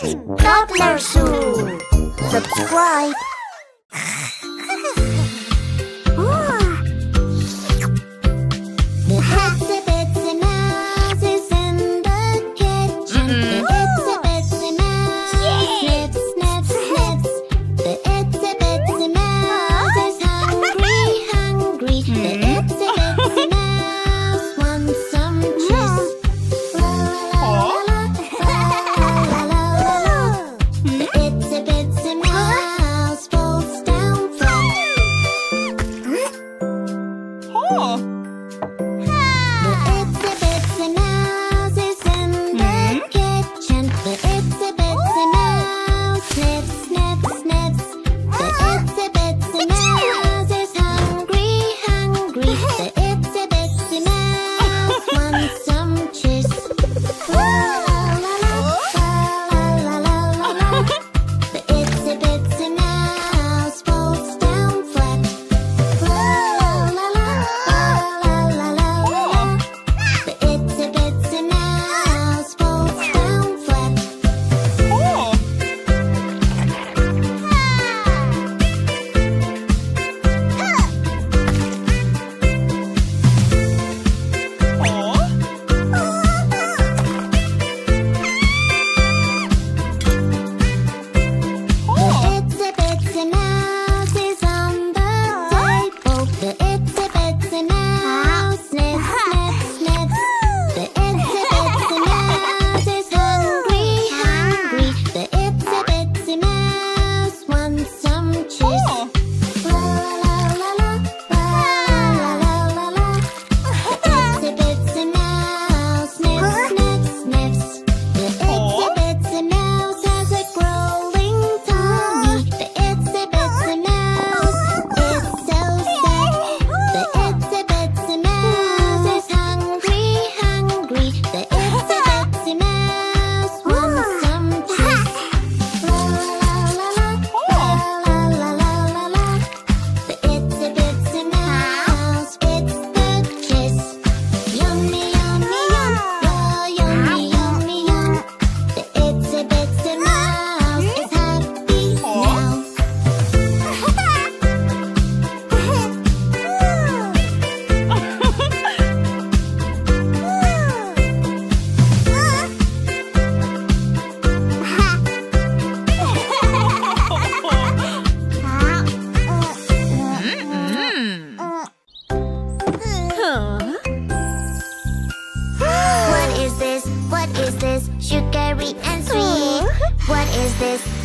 Toddler Zoo. Subscribe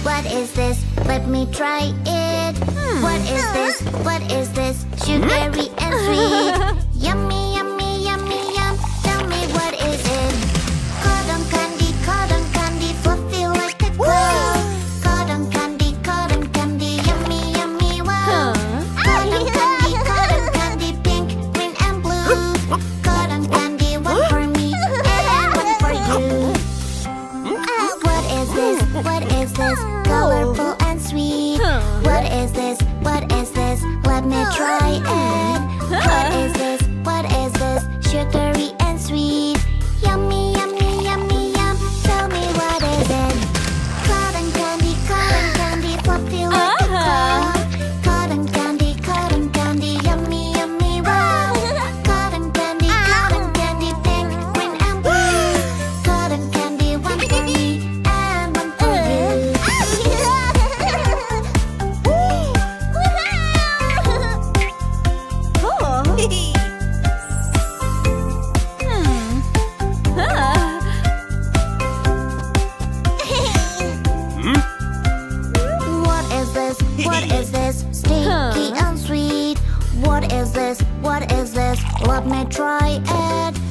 What is this? Let me try it. Hmm. What is this? What is this? Sugary and sweet. What is this? Let me try it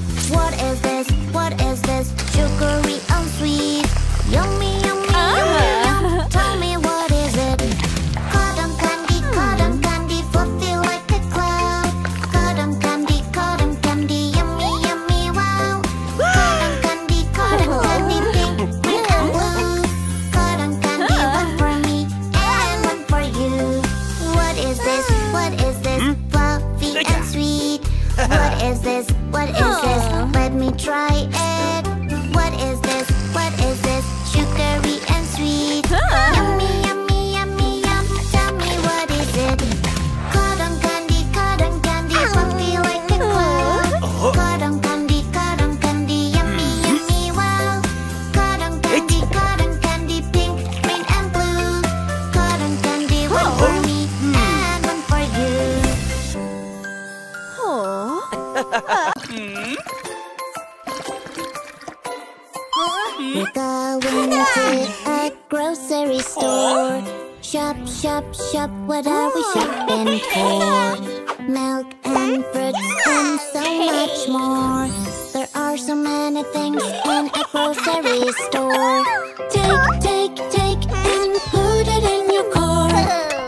to store. Shop, shop, shop, what are we shopping for? Milk and fruits and so much more. There are so many things in a grocery store. Take, take, take, and put it in your cart.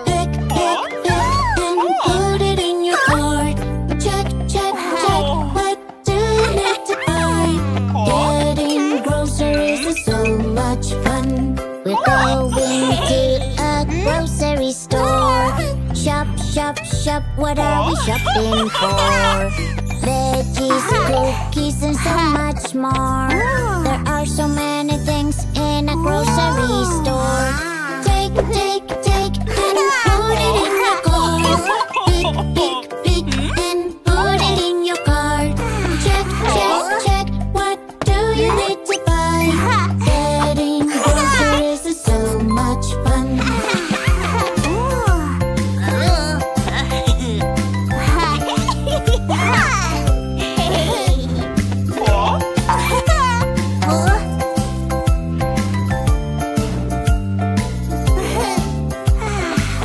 Pick, pick, pick, and put it in your cart. Check, check, check, what do you need to buy? Getting groceries is so much fun. We're shop, what are we shopping for? Veggies, cookies, and so much more. Ah. There are so many things in a grocery store. Take, take, take, and put it in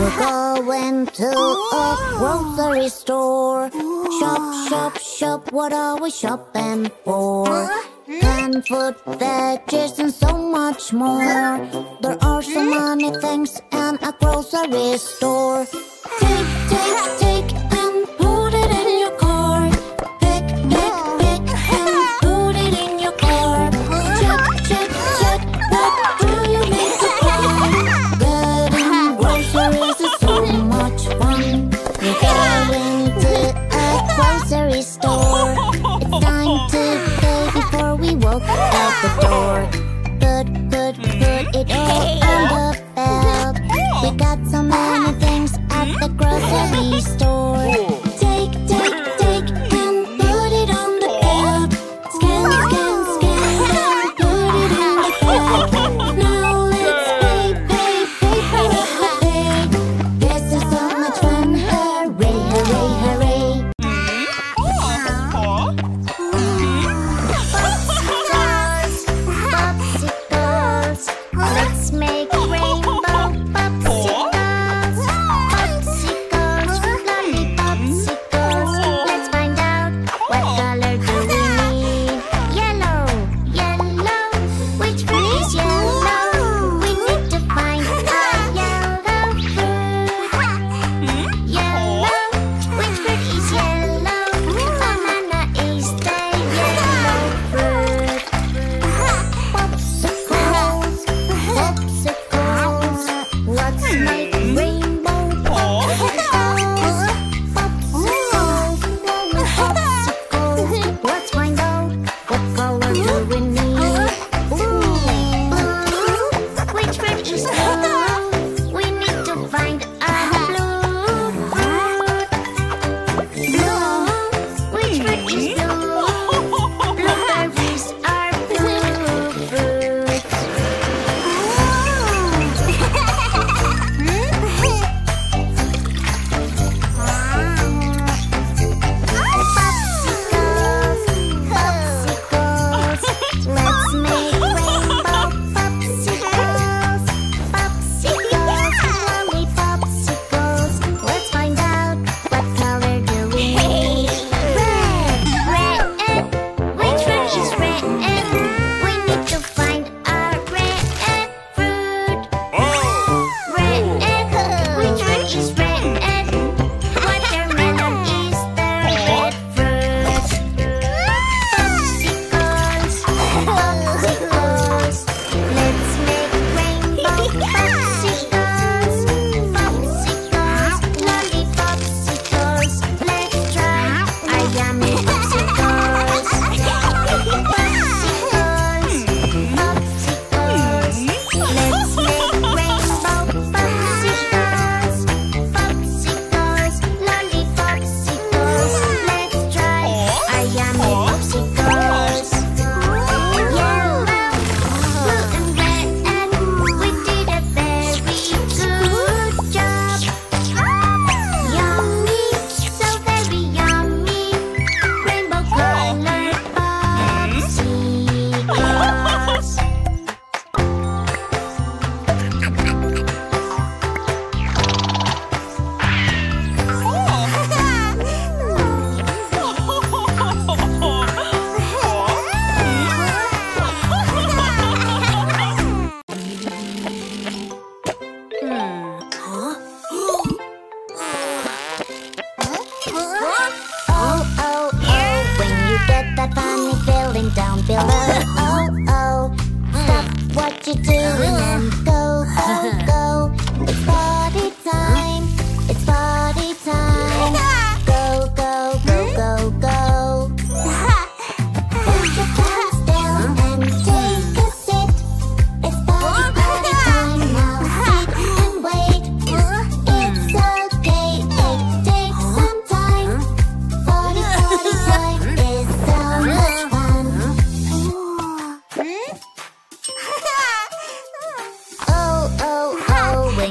We're going to a grocery store. Shop, shop, shop, what are we shopping for? Canned food, veggies, and so much more. There are so many things in a grocery store. Take, take, take,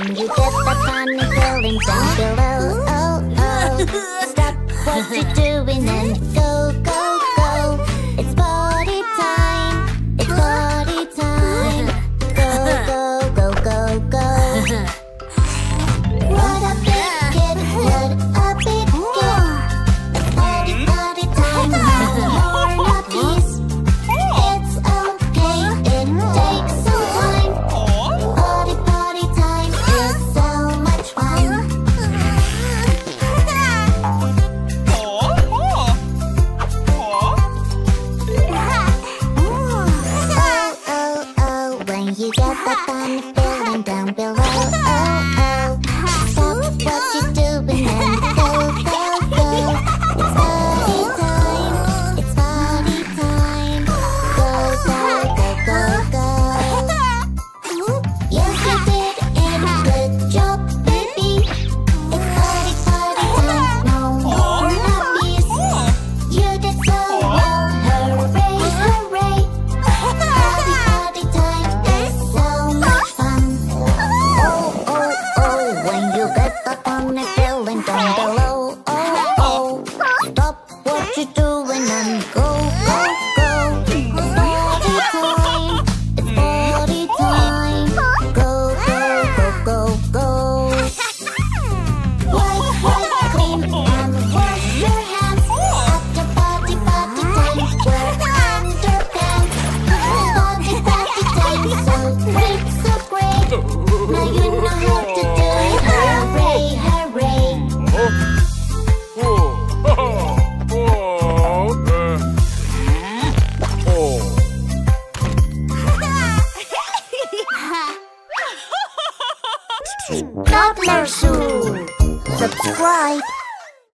When you get the funny feeling down below, oh, oh, oh. stop what you're doing and go.